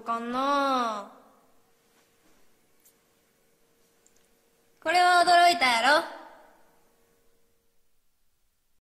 かな。これは驚いたやろ？